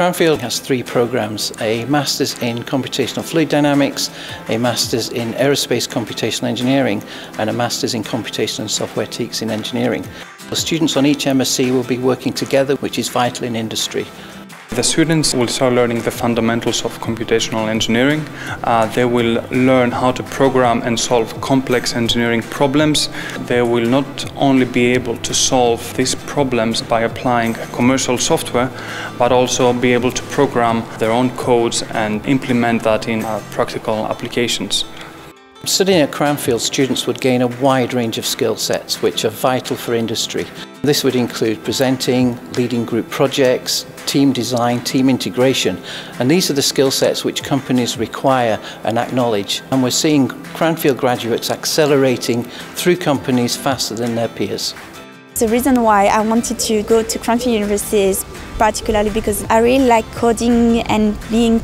Cranfield has three programs, a Master's in Computational Fluid Dynamics, a Master's in Aerospace Computational Engineering and a Master's in Computational and Software Techniques in Engineering. The students on each MSc will be working together, which is vital in industry. The students will start learning the fundamentals of computational engineering. Uh, they will learn how to program and solve complex engineering problems. They will not only be able to solve these problems by applying commercial software, but also be able to program their own codes and implement that in uh, practical applications. Studying at Cranfield, students would gain a wide range of skill sets which are vital for industry. This would include presenting, leading group projects, team design, team integration, and these are the skill sets which companies require and acknowledge. And we're seeing Cranfield graduates accelerating through companies faster than their peers. The reason why I wanted to go to Cranfield University is particularly because I really like coding and being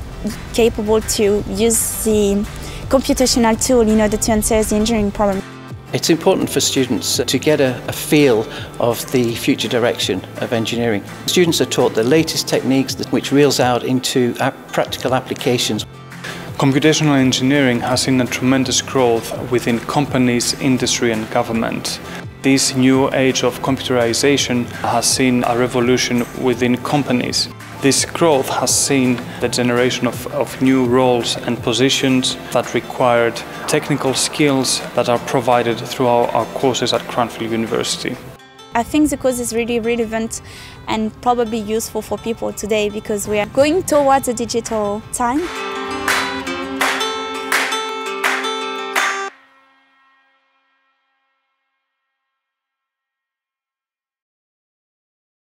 capable to use the computational tool in order to answer the engineering problem. It's important for students to get a, a, feel of the future direction of engineering. Students are taught the latest techniques which reels out into uh, practical applications. Computational engineering has seen a tremendous growth within companies, industry and government. This new age of computerization has seen a revolution within companies. This growth has seen the generation of, of new roles and positions that required technical skills that are provided through our, our courses at Cranfield University. I think the course is really relevant and probably useful for people today because we are going towards a digital time.